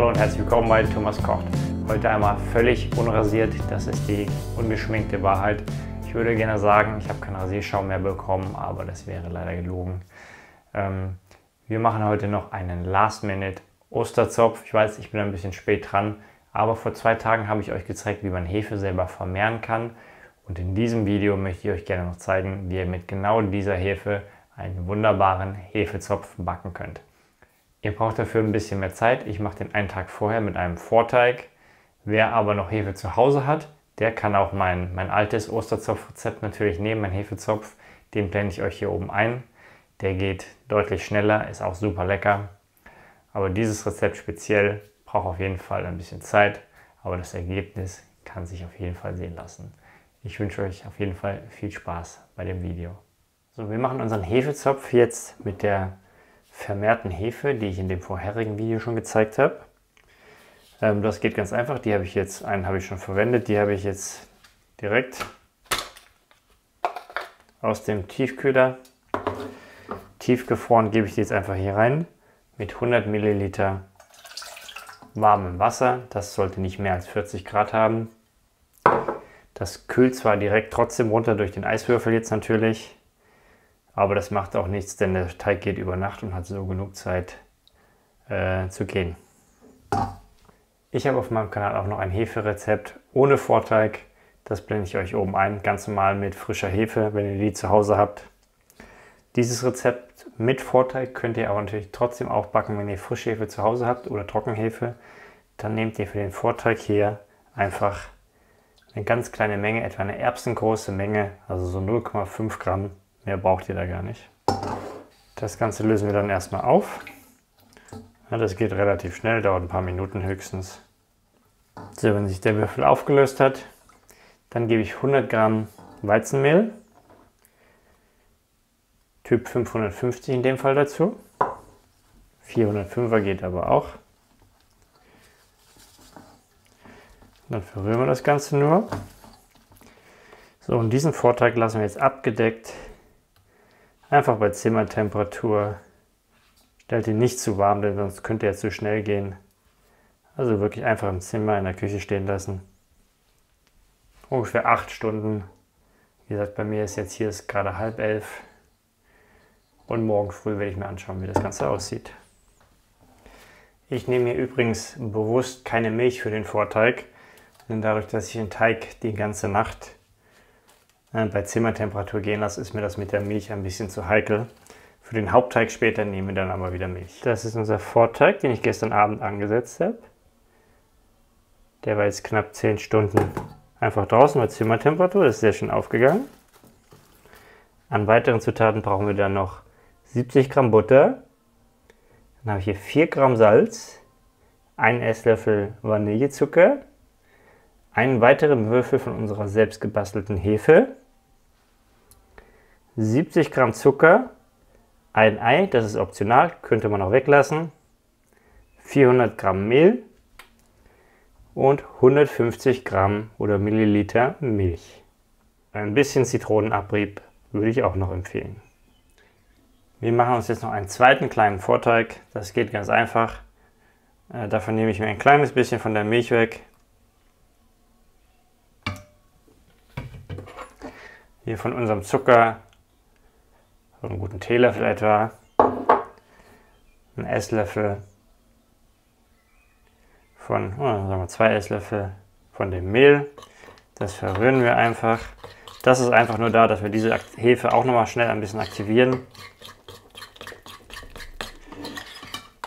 Hallo und herzlich willkommen bei Thomas Kocht. Heute einmal völlig unrasiert, das ist die ungeschminkte Wahrheit. Ich würde gerne sagen, ich habe keinen Rasierschaum mehr bekommen, aber das wäre leider gelogen. Ähm, wir machen heute noch einen Last-Minute Osterzopf. Ich weiß, ich bin ein bisschen spät dran, aber vor zwei Tagen habe ich euch gezeigt, wie man Hefe selber vermehren kann. Und in diesem Video möchte ich euch gerne noch zeigen, wie ihr mit genau dieser Hefe einen wunderbaren Hefezopf backen könnt. Ihr braucht dafür ein bisschen mehr Zeit. Ich mache den einen Tag vorher mit einem Vorteig. Wer aber noch Hefe zu Hause hat, der kann auch mein, mein altes Osterzopfrezept natürlich nehmen, mein Hefezopf. Den blende ich euch hier oben ein. Der geht deutlich schneller, ist auch super lecker. Aber dieses Rezept speziell braucht auf jeden Fall ein bisschen Zeit, aber das Ergebnis kann sich auf jeden Fall sehen lassen. Ich wünsche euch auf jeden Fall viel Spaß bei dem Video. So, wir machen unseren Hefezopf jetzt mit der vermehrten Hefe, die ich in dem vorherigen Video schon gezeigt habe. Ähm, das geht ganz einfach. Die habe ich jetzt, einen habe ich schon verwendet, die habe ich jetzt direkt aus dem Tiefkühler tiefgefroren, gebe ich die jetzt einfach hier rein mit 100 Milliliter warmem Wasser. Das sollte nicht mehr als 40 Grad haben. Das kühlt zwar direkt trotzdem runter durch den Eiswürfel jetzt natürlich, aber das macht auch nichts, denn der Teig geht über Nacht und hat so genug Zeit äh, zu gehen. Ich habe auf meinem Kanal auch noch ein Heferezept ohne Vorteig. Das blende ich euch oben ein, ganz normal mit frischer Hefe, wenn ihr die zu Hause habt. Dieses Rezept mit Vorteig könnt ihr aber natürlich trotzdem auch backen, wenn ihr Frischhefe zu Hause habt oder Trockenhefe. Dann nehmt ihr für den Vorteig hier einfach eine ganz kleine Menge, etwa eine erbsengroße Menge, also so 0,5 Gramm Mehr braucht ihr da gar nicht. Das Ganze lösen wir dann erstmal auf. Ja, das geht relativ schnell, dauert ein paar Minuten höchstens. So, wenn sich der Würfel aufgelöst hat, dann gebe ich 100 Gramm Weizenmehl, Typ 550 in dem Fall dazu. 405er geht aber auch. Dann verrühren wir das Ganze nur. So, und diesen Vorteig lassen wir jetzt abgedeckt Einfach bei Zimmertemperatur. Stellt ihn nicht zu warm, denn sonst könnte er zu schnell gehen. Also wirklich einfach im Zimmer in der Küche stehen lassen. Ungefähr 8 Stunden. Wie gesagt, bei mir ist jetzt hier ist gerade halb elf. Und morgen früh werde ich mir anschauen, wie das Ganze aussieht. Ich nehme hier übrigens bewusst keine Milch für den Vorteig, denn dadurch, dass ich den Teig die ganze Nacht bei Zimmertemperatur gehen lasse, ist mir das mit der Milch ein bisschen zu heikel. Für den Hauptteig später nehmen wir dann aber wieder Milch. Das ist unser Vorteig, den ich gestern Abend angesetzt habe. Der war jetzt knapp 10 Stunden einfach draußen bei Zimmertemperatur. Das ist sehr schön aufgegangen. An weiteren Zutaten brauchen wir dann noch 70 Gramm Butter. Dann habe ich hier 4 Gramm Salz, einen Esslöffel Vanillezucker, einen weiteren Würfel von unserer selbst gebastelten Hefe, 70 Gramm Zucker, ein Ei, das ist optional, könnte man auch weglassen, 400 Gramm Mehl und 150 Gramm oder Milliliter Milch. Ein bisschen Zitronenabrieb würde ich auch noch empfehlen. Wir machen uns jetzt noch einen zweiten kleinen Vorteig. Das geht ganz einfach. Äh, davon nehme ich mir ein kleines bisschen von der Milch weg. Hier von unserem Zucker so einen guten Teelöffel etwa, ein Esslöffel von, oh, sagen wir zwei Esslöffel von dem Mehl. Das verrühren wir einfach. Das ist einfach nur da, dass wir diese Hefe auch nochmal schnell ein bisschen aktivieren.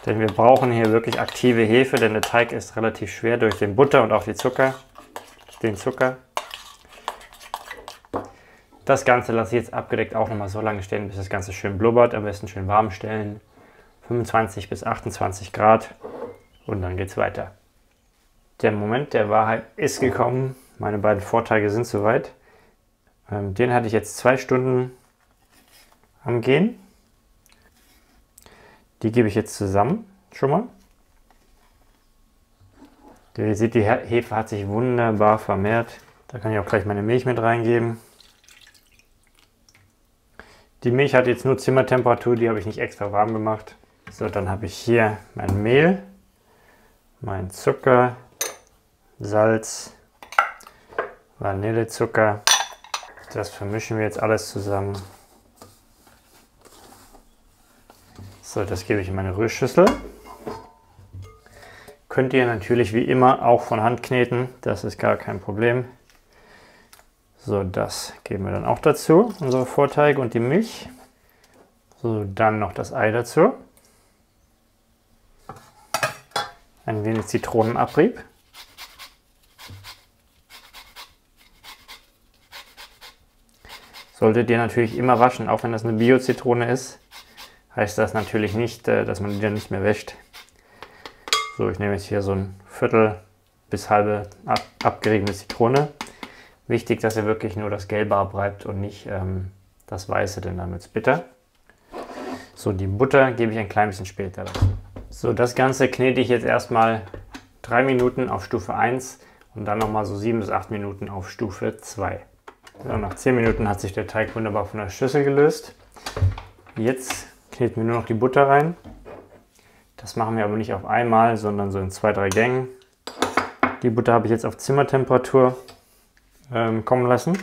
Denn wir brauchen hier wirklich aktive Hefe, denn der Teig ist relativ schwer durch den Butter und auch die Zucker, den Zucker. Das Ganze lasse ich jetzt abgedeckt auch nochmal so lange stehen, bis das Ganze schön blubbert. Am besten schön warm stellen. 25 bis 28 Grad. Und dann geht es weiter. Der Moment der Wahrheit ist gekommen. Meine beiden Vorteile sind soweit. Ähm, den hatte ich jetzt zwei Stunden am Gehen. Die gebe ich jetzt zusammen schon mal. Ihr seht, die Hefe hat sich wunderbar vermehrt. Da kann ich auch gleich meine Milch mit reingeben. Die Milch hat jetzt nur Zimmertemperatur, die habe ich nicht extra warm gemacht. So, dann habe ich hier mein Mehl, mein Zucker, Salz, Vanillezucker. Das vermischen wir jetzt alles zusammen. So, das gebe ich in meine Rührschüssel. Könnt ihr natürlich wie immer auch von Hand kneten, das ist gar kein Problem. So, das geben wir dann auch dazu, unsere Vorteige und die Milch. So, dann noch das Ei dazu. Ein wenig Zitronenabrieb. Solltet ihr natürlich immer waschen, auch wenn das eine Bio-Zitrone ist, heißt das natürlich nicht, äh, dass man die dann nicht mehr wäscht. So, ich nehme jetzt hier so ein Viertel bis halbe ab, abgeriebene Zitrone. Wichtig, dass ihr wirklich nur das Gelbe abreibt und nicht ähm, das Weiße, denn dann wird es bitter. So, die Butter gebe ich ein klein bisschen später dazu. So, das Ganze knete ich jetzt erstmal 3 Minuten auf Stufe 1 und dann nochmal so 7 bis 8 Minuten auf Stufe 2. So, nach 10 Minuten hat sich der Teig wunderbar von der Schüssel gelöst. Jetzt kneten wir nur noch die Butter rein. Das machen wir aber nicht auf einmal, sondern so in zwei, drei Gängen. Die Butter habe ich jetzt auf Zimmertemperatur ähm, kommen lassen.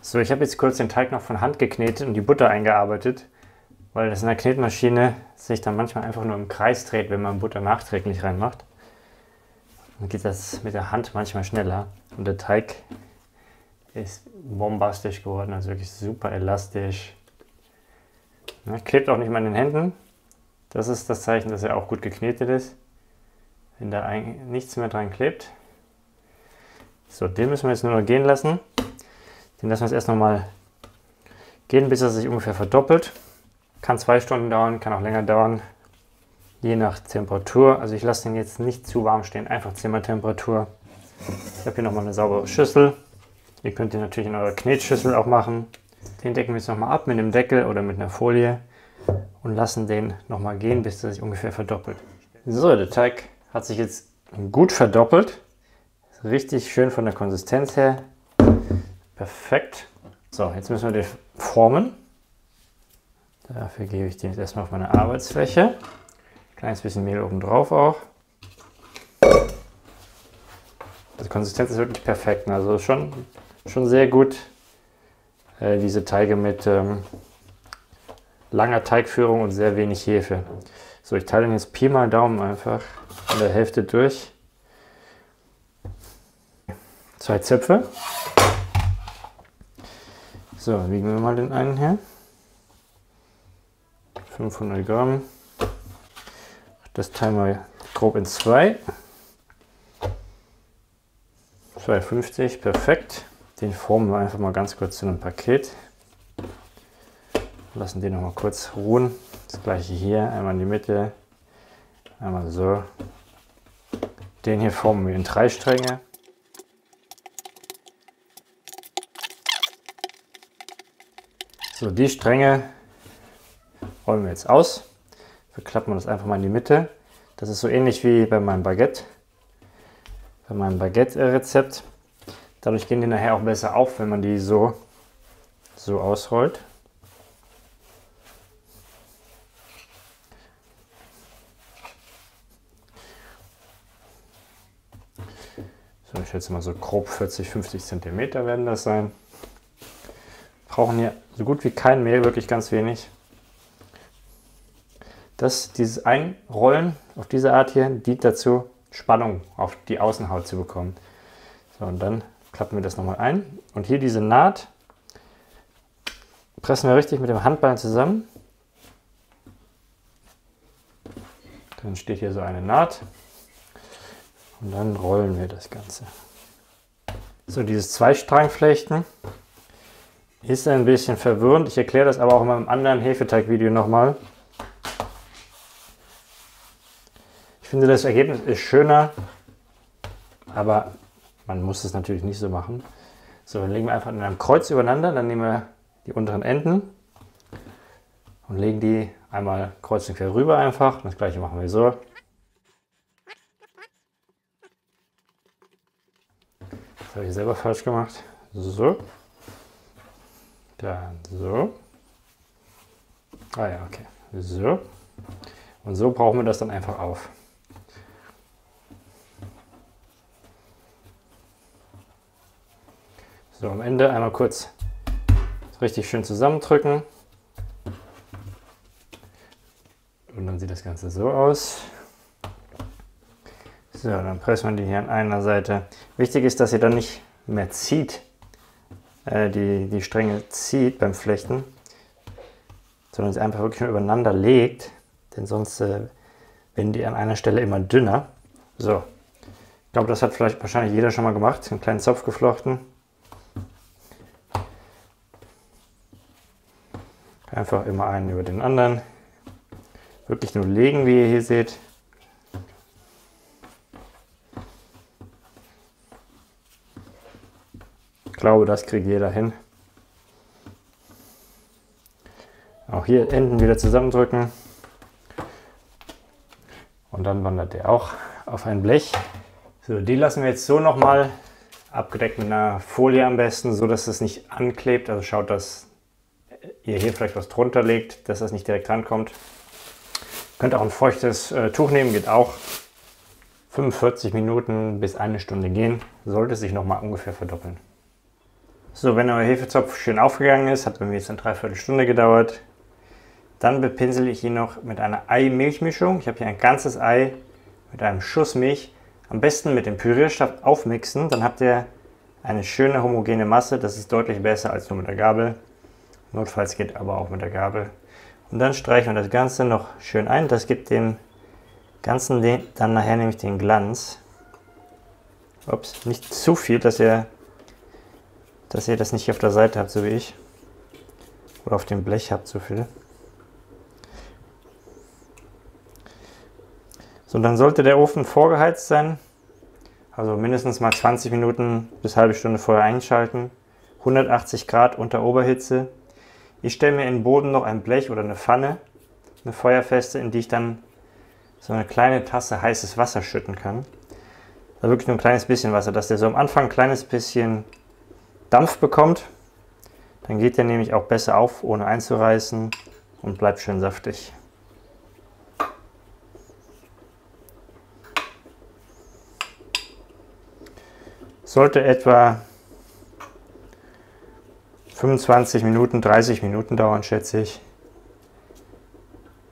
So, ich habe jetzt kurz den Teig noch von Hand geknetet und die Butter eingearbeitet, weil das in der Knetmaschine sich dann manchmal einfach nur im Kreis dreht, wenn man Butter nachträglich reinmacht. Dann geht das mit der Hand manchmal schneller und der Teig ist bombastisch geworden, also wirklich super elastisch. Ja, klebt auch nicht mal in den Händen. Das ist das Zeichen, dass er auch gut geknetet ist. Wenn da nichts mehr dran klebt. So, den müssen wir jetzt nur noch gehen lassen. Den lassen wir jetzt erst nochmal gehen, bis er sich ungefähr verdoppelt. Kann zwei Stunden dauern, kann auch länger dauern, je nach Temperatur. Also ich lasse den jetzt nicht zu warm stehen, einfach Zimmertemperatur. Ich habe hier nochmal eine saubere Schüssel. Ihr könnt den natürlich in eurer Knetschüssel auch machen. Den decken wir jetzt nochmal ab mit einem Deckel oder mit einer Folie und lassen den nochmal gehen, bis er sich ungefähr verdoppelt. So, der Teig hat sich jetzt gut verdoppelt. Richtig schön von der Konsistenz her. Perfekt. So, jetzt müssen wir den formen. Dafür gebe ich den jetzt erstmal auf meine Arbeitsfläche. Kleines bisschen Mehl oben drauf auch. Die Konsistenz ist wirklich perfekt. Also schon, schon sehr gut äh, diese Teige mit ähm, langer Teigführung und sehr wenig Hefe. So, ich teile den jetzt Pi mal Daumen einfach in der Hälfte durch. Zwei Zöpfe. So, wiegen wir mal den einen hier. 500 Gramm. Das teilen wir grob in zwei. 250, perfekt. Den formen wir einfach mal ganz kurz zu einem Paket. Lassen den noch mal kurz ruhen. Das gleiche hier, einmal in die Mitte, einmal so. Den hier formen wir in drei Stränge. So, die Stränge rollen wir jetzt aus. Verklappen wir das einfach mal in die Mitte. Das ist so ähnlich wie bei meinem Baguette. Bei meinem Baguette-Rezept. Dadurch gehen die nachher auch besser auf, wenn man die so, so ausrollt. Schätze mal so grob 40, 50 cm werden das sein. Brauchen hier so gut wie kein Mehl, wirklich ganz wenig. Das, dieses Einrollen auf diese Art hier dient dazu, Spannung auf die Außenhaut zu bekommen. So, und dann klappen wir das nochmal ein. Und hier diese Naht pressen wir richtig mit dem Handballen zusammen. Dann steht hier so eine Naht. Und dann rollen wir das Ganze. So, dieses Zweistrangflechten ist ein bisschen verwirrend. Ich erkläre das aber auch in meinem anderen Hefeteig-Video nochmal. Ich finde, das Ergebnis ist schöner, aber man muss es natürlich nicht so machen. So, dann legen wir einfach in einem Kreuz übereinander, dann nehmen wir die unteren Enden und legen die einmal kreuz und quer rüber einfach. Das gleiche machen wir so. Habe ich selber falsch gemacht. So. Dann so. Ah ja, okay. So. Und so brauchen wir das dann einfach auf. So, am Ende einmal kurz richtig schön zusammendrücken. Und dann sieht das Ganze so aus. So, dann pressen wir die hier an einer Seite. Wichtig ist, dass ihr dann nicht mehr zieht, äh, die, die Stränge zieht beim Flechten, sondern sie einfach wirklich nur übereinander legt, denn sonst äh, werden die an einer Stelle immer dünner. So, ich glaube, das hat vielleicht wahrscheinlich jeder schon mal gemacht, einen kleinen Zopf geflochten. Einfach immer einen über den anderen. Wirklich nur legen, wie ihr hier seht. Glaube, das kriegt jeder hin. Auch hier Enden wieder zusammendrücken. Und dann wandert der auch auf ein Blech. So, die lassen wir jetzt so nochmal abgedeckt mit einer Folie am besten, so dass es nicht anklebt. Also schaut, dass ihr hier vielleicht was drunter legt, dass das nicht direkt rankommt. Könnt auch ein feuchtes äh, Tuch nehmen, geht auch. 45 Minuten bis eine Stunde gehen, sollte sich noch mal ungefähr verdoppeln. So, wenn euer Hefezopf schön aufgegangen ist, hat bei mir jetzt eine Dreiviertelstunde gedauert, dann bepinsel ich ihn noch mit einer Ei-Milch-Mischung. Ich habe hier ein ganzes Ei mit einem Schuss Milch. Am besten mit dem Pürierstab aufmixen, dann habt ihr eine schöne homogene Masse. Das ist deutlich besser als nur mit der Gabel. Notfalls geht aber auch mit der Gabel. Und dann streichen wir das Ganze noch schön ein. Das gibt dem Ganzen dann nachher nämlich den Glanz. Ups, nicht zu viel, dass ihr, dass ihr das nicht auf der Seite habt, so wie ich. Oder auf dem Blech habt, so viel. So, dann sollte der Ofen vorgeheizt sein. Also mindestens mal 20 Minuten bis halbe Stunde vorher einschalten. 180 Grad unter Oberhitze. Ich stelle mir in den Boden noch ein Blech oder eine Pfanne, eine feuerfeste, in die ich dann so eine kleine Tasse heißes Wasser schütten kann. Also wirklich nur ein kleines bisschen Wasser, dass der so am Anfang ein kleines bisschen Dampf bekommt. Dann geht der nämlich auch besser auf, ohne einzureißen und bleibt schön saftig. Sollte etwa 25 Minuten, 30 Minuten dauern, schätze ich.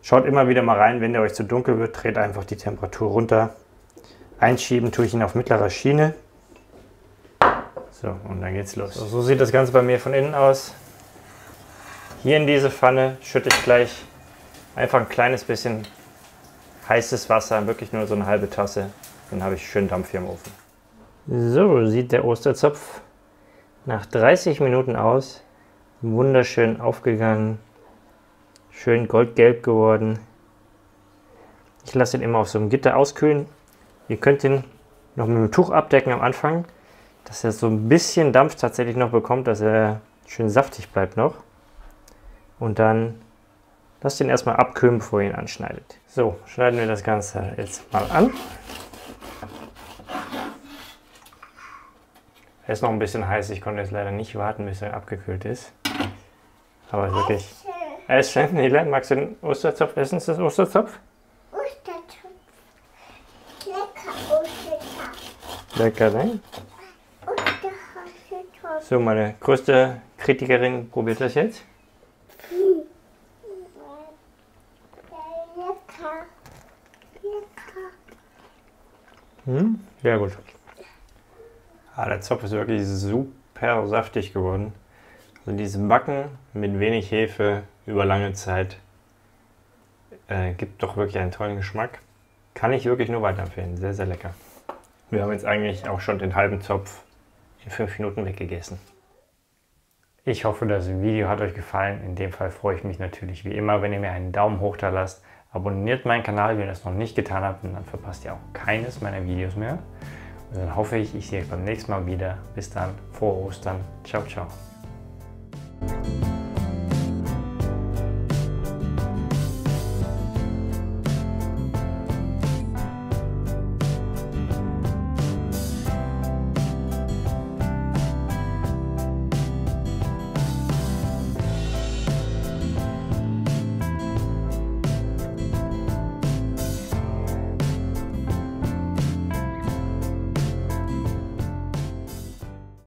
Schaut immer wieder mal rein, wenn der euch zu dunkel wird, dreht einfach die Temperatur runter. Einschieben tue ich ihn auf mittlerer Schiene. So, und dann geht's los. So, so sieht das Ganze bei mir von innen aus. Hier in diese Pfanne schütte ich gleich einfach ein kleines bisschen heißes Wasser, wirklich nur so eine halbe Tasse. Dann habe ich schön Dampf hier im Ofen. So sieht der Osterzopf nach 30 Minuten aus. Wunderschön aufgegangen. Schön goldgelb geworden. Ich lasse ihn immer auf so einem Gitter auskühlen. Ihr könnt ihn noch mit dem Tuch abdecken am Anfang, dass er so ein bisschen Dampf tatsächlich noch bekommt, dass er schön saftig bleibt noch. Und dann lasst ihn erstmal abkühlen, bevor ihr ihn anschneidet. So, schneiden wir das Ganze jetzt mal an. Er ist noch ein bisschen heiß, ich konnte jetzt leider nicht warten, bis er abgekühlt ist. Aber wirklich. Er ist schön. Nila, magst du den Osterzopf essen? Ist das Osterzopf? Osterzopf. Lecker Osterzopf. Lecker, ne? So, meine größte Kritikerin probiert das jetzt. Hm, sehr gut. Ah, der Zopf ist wirklich super saftig geworden. Also dieses Backen mit wenig Hefe über lange Zeit äh, gibt doch wirklich einen tollen Geschmack. Kann ich wirklich nur weiterempfehlen. Sehr, sehr lecker. Wir haben jetzt eigentlich auch schon den halben Zopf in 5 Minuten weggegessen. Ich hoffe, das Video hat euch gefallen. In dem Fall freue ich mich natürlich wie immer, wenn ihr mir einen Daumen hoch da lasst. Abonniert meinen Kanal, wenn ihr das noch nicht getan habt, und dann verpasst ihr auch keines meiner Videos mehr. Und dann hoffe ich, ich sehe euch beim nächsten Mal wieder. Bis dann, frohe Ostern. Ciao, ciao.